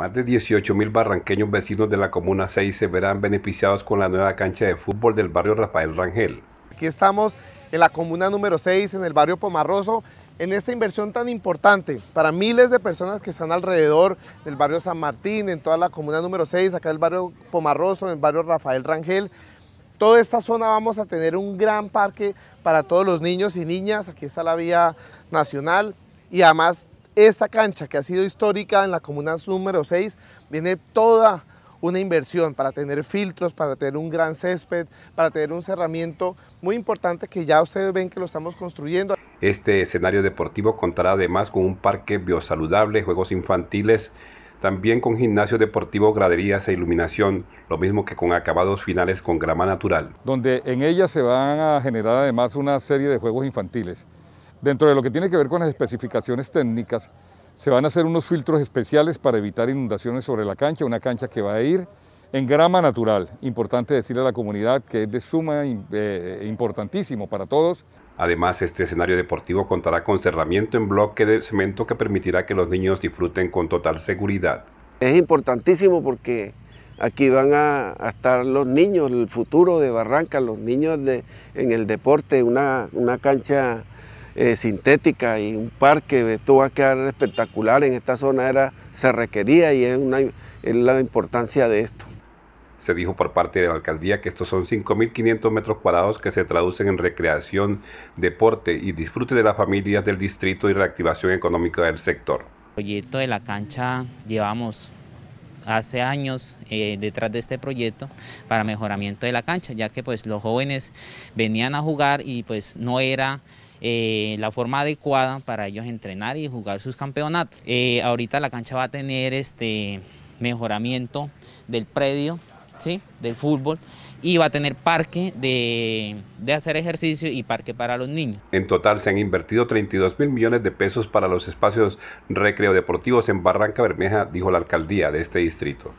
Más de 18 mil barranqueños vecinos de la Comuna 6 se verán beneficiados con la nueva cancha de fútbol del barrio Rafael Rangel. Aquí estamos en la Comuna número 6, en el barrio Pomarroso, en esta inversión tan importante para miles de personas que están alrededor del barrio San Martín, en toda la Comuna número 6, acá el barrio Pomarroso, en el barrio Rafael Rangel. Toda esta zona vamos a tener un gran parque para todos los niños y niñas, aquí está la vía nacional y además esta cancha que ha sido histórica en la comuna número 6, viene toda una inversión para tener filtros, para tener un gran césped, para tener un cerramiento muy importante que ya ustedes ven que lo estamos construyendo. Este escenario deportivo contará además con un parque biosaludable, juegos infantiles, también con gimnasio deportivo, graderías e iluminación, lo mismo que con acabados finales con grama natural. Donde en ella se van a generar además una serie de juegos infantiles. Dentro de lo que tiene que ver con las especificaciones técnicas, se van a hacer unos filtros especiales para evitar inundaciones sobre la cancha, una cancha que va a ir en grama natural. Importante decirle a la comunidad que es de suma eh, importantísimo para todos. Además, este escenario deportivo contará con cerramiento en bloque de cemento que permitirá que los niños disfruten con total seguridad. Es importantísimo porque aquí van a, estar los niños, el futuro de Barranca, los niños de, en el deporte, una, una cancha eh, sintética y un parque, esto va a quedar espectacular, en esta zona era, se requería y es, una, es la importancia de esto. Se dijo por parte de la alcaldía que estos son 5.500 metros cuadrados que se traducen en recreación, deporte y disfrute de las familias del distrito y reactivación económica del sector. El proyecto de la cancha llevamos hace años eh, detrás de este proyecto para mejoramiento de la cancha, ya que pues los jóvenes venían a jugar y pues no era eh, la forma adecuada para ellos entrenar y jugar sus campeonatos. Eh, ahorita la cancha va a tener este mejoramiento del predio, ¿sí? del fútbol, y va a tener parque de, de, hacer ejercicio y parque para los niños. En total se han invertido 32 mil millones de pesos para los espacios recreo deportivos en Barranca Bermeja, dijo la alcaldía de este distrito.